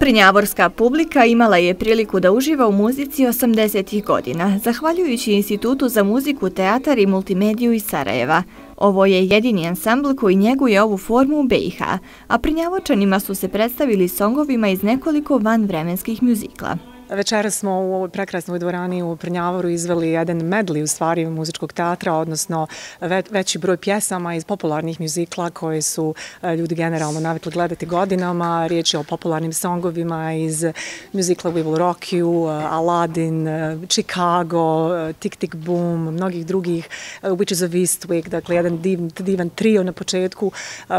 Prnjavorska publika imala je priliku da uživa u muzici 80-ih godina, zahvaljujući Institutu za muziku, teatar i multimediju iz Sarajeva. Ovo je jedini ansambl koji njeguje ovu formu u BiH, a Prnjavočanima su se predstavili songovima iz nekoliko vanvremenskih mjuzikla. Večera smo u ovoj prekrasnoj dvorani u Prnjavoru izveli jedan medli u stvari muzičkog teatra, odnosno veći broj pjesama iz popularnih mjuzikla koje su e, ljudi generalno navikli gledati godinama. Riječ je o popularnim songovima iz mjuzikla We Will Rock You, e, Aladdin, e, Chicago, Tick Tick Boom, mnogih drugih, Witches of Eastwick, dakle jedan divan trio na početku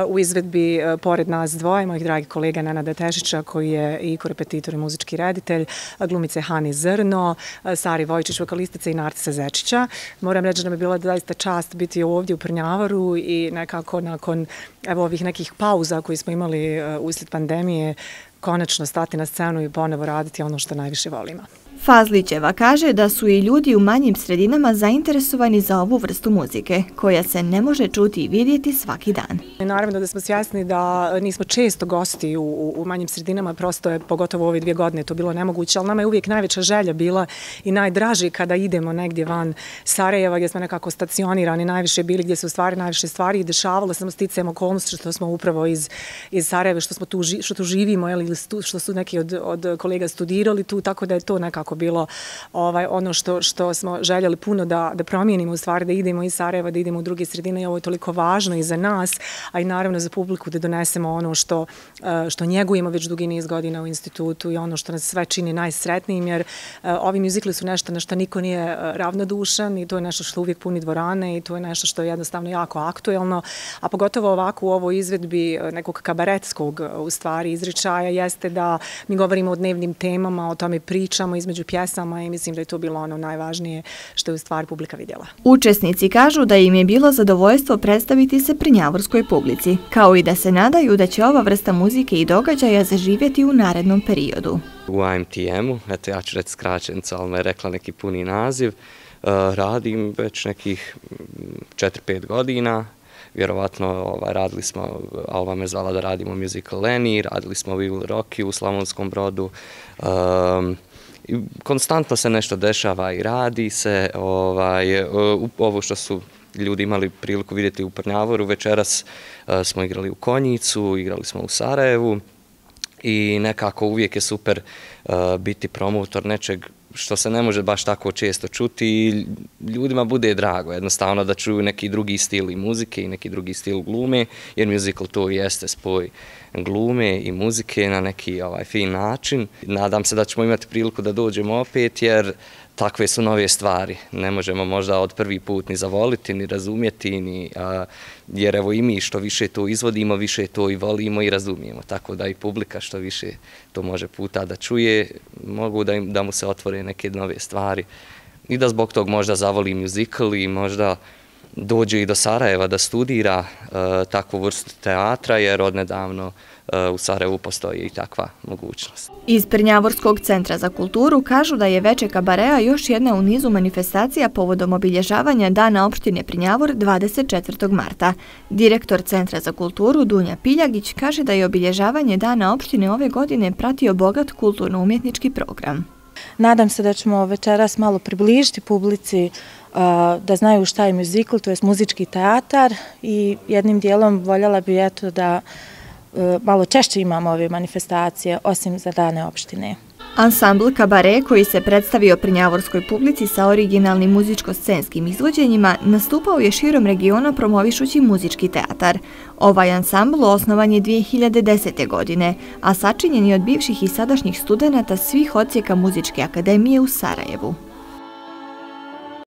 u izvedbi pored nas dvoje, mojih dragih kolega Nenada Tešića koji je i korepetitor i muzički reditelj, glumice Hani Zrno, Sari Vojčić, vokalistica i Narcisa Zečića. Moram reći da mi je bila zaista čast biti ovdje u Prnjavaru i nekako nakon evo, ovih nekih pauza koji smo imali uslijed pandemije, konačno stati na scenu i ponovo raditi ono što najviše volimo. Fazlićeva kaže da su i ljudi u manjim sredinama zainteresovani za ovu vrstu muzike, koja se ne može čuti i vidjeti svaki dan. Naravno da smo svjesni da nismo često gosti u, u manjim sredinama, prosto je pogotovo ove dvije godine to bilo nemoguće, ali nama je uvijek najveća želja bila i najdraži kada idemo negdje van Sarajeva gdje smo nekako stacionirani, najviše bili gdje se u stvari najviše stvari i dešavalo, samo sticajem okolnosti što smo upravo iz, iz Sarajeva, što smo tu, što tu živimo ili što su neki od, od kolega studirali tu, tako da je to nekako nekako bilo ovaj ono što što smo željeli puno da da promijenimo u stvari da idemo iz Sarajeva da idemo u druge sredine i ovo je toliko važno i za nas a i naravno za publiku da donesemo ono što eh, što njegujemo već dugi niz godina u institutu i ono što nas sve čini najsretnijim jer eh, ovi muzikli su nešto na što niko nije eh, ravnodušan i to je nešto što uvijek puni dvorane i to je nešto što je jednostavno jako aktuelno a pogotovo ovako u ovoj izvedbi nekog kabaretskog u stvari izričaja jeste da mi govorimo o dnevnim temama o tome pričamo između među pjesama i mislim da je to bilo ono najvažnije što je u stvari publika vidjela. Učesnici kažu da im je bilo zadovoljstvo predstaviti se prinjavorskoj publici, kao i da se nadaju da će ova vrsta muzike i događaja zaživjeti u narednom periodu. U AMTM-u, eto ja ću reći skraćenca, ali me je rekla neki puni naziv, e, radim već nekih 4-5 godina, vjerovatno ovaj, radili smo, Alva me zvala da radimo musical Lenny, radili smo We Will Rock You u Slavonskom brodu, um, konstantno se nešto dešava i radi se ovaj ovo što su ljudi imali priliku vidjeti u Prnjavoru večeras e, smo igrali u Konjicu igrali smo u Sarajevu i nekako uvijek je super e, biti promotor nečeg što se ne može baš tako često čuti i ljudima bude drago jednostavno da čuju neki drugi stil i muzike i neki drugi stil glume, jer musical to jeste spoj glume i muzike na neki ovaj fin način. Nadam se da ćemo imati priliku da dođemo opet, jer takve su nove stvari. Ne možemo možda od prvi put ni zavoliti, ni razumjeti, ni, a, jer evo i mi što više to izvodimo, više to i volimo i razumijemo. Tako da i publika što više to može puta da čuje, mogu da, im, da mu se otvore neke nove stvari. I da zbog tog možda zavoli muzikal i možda dođe i do Sarajeva da studira uh, takvu vrstu teatra, jer odnedavno u Sarajevu postoji i takva mogućnost. Iz Prnjavorskog centra za kulturu kažu da je veče Kabarea još jedna u nizu manifestacija povodom obilježavanja Dana opštine Prnjavor 24. marta. Direktor Centra za kulturu Dunja Piljagić kaže da je obilježavanje Dana opštine ove godine pratio bogat kulturno-umjetnički program. Nadam se da ćemo večeras malo približiti publici da znaju šta je muzikl, to je muzički teatar i jednim dijelom voljela bi eto da Eh, malo češće imamo ove manifestacije, osim za dane opštine. Ansambl Kabare, koji se predstavio Prnjavorskoj publici sa originalnim muzičko-scenskim izvođenjima, nastupao je širom regiona promovišući muzički teatar. Ovaj ansambl osnovan je 2010. godine, a sačinjen je od bivših i sadašnjih studenta svih odsjeka Muzičke akademije u Sarajevu.